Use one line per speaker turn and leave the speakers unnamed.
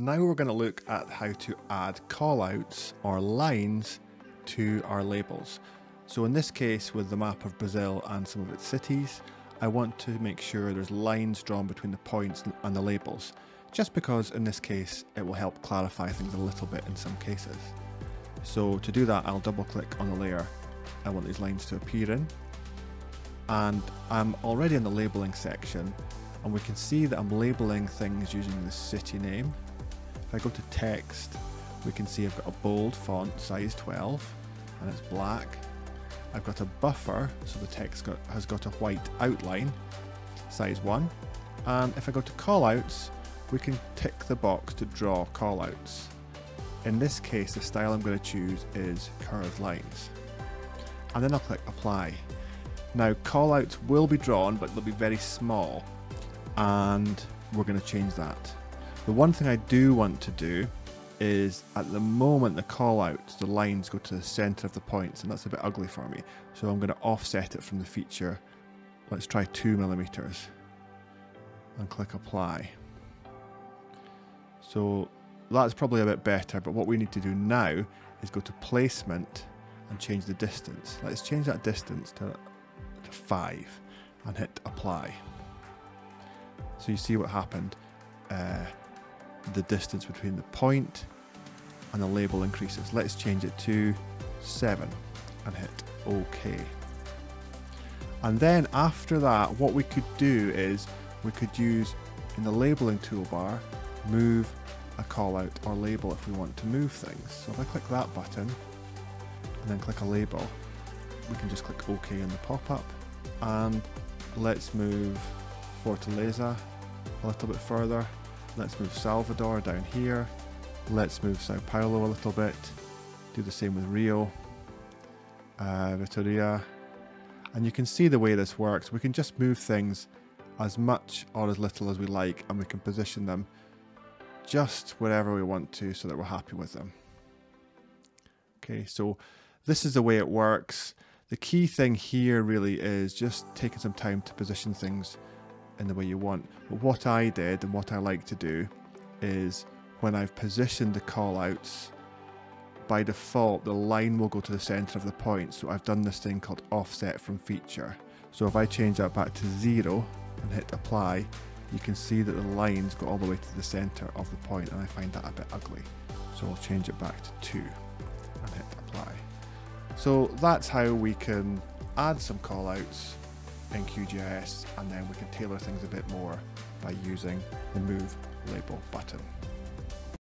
Now we're going to look at how to add callouts or lines to our labels. So in this case with the map of Brazil and some of its cities, I want to make sure there's lines drawn between the points and the labels, just because in this case it will help clarify things a little bit in some cases. So to do that I'll double click on the layer I want these lines to appear in and I'm already in the labeling section and we can see that I'm labeling things using the city name. If I go to text we can see I've got a bold font size 12 and it's black. I've got a buffer so the text got, has got a white outline size 1 and if I go to callouts we can tick the box to draw callouts. In this case the style I'm going to choose is curved lines and then I'll click apply. Now callouts will be drawn but they'll be very small and we're going to change that. The one thing I do want to do is at the moment the call callouts, the lines go to the center of the points and that's a bit ugly for me. So I'm going to offset it from the feature. Let's try two millimeters and click apply. So that's probably a bit better, but what we need to do now is go to placement and change the distance. Let's change that distance to, to 5 and hit apply. So you see what happened. Uh, the distance between the point and the label increases. Let's change it to 7 and hit OK. And then after that, what we could do is we could use in the labeling toolbar, move a callout or label if we want to move things. So if I click that button, and then click a label, we can just click OK in the pop-up and let's move Fortaleza a little bit further. Let's move Salvador down here. Let's move Sao Paulo a little bit. Do the same with Rio, uh, Vitoria. And you can see the way this works. We can just move things as much or as little as we like and we can position them just wherever we want to so that we're happy with them. Okay, so this is the way it works. The key thing here really is just taking some time to position things in the way you want. But what I did and what I like to do is when I've positioned the callouts, by default the line will go to the center of the point. So I've done this thing called offset from feature. So if I change that back to zero and hit apply, you can see that the lines go all the way to the center of the point and I find that a bit ugly. So I'll change it back to two and hit apply. So that's how we can add some callouts in QGIS and then we can tailor things a bit more by using the move label button.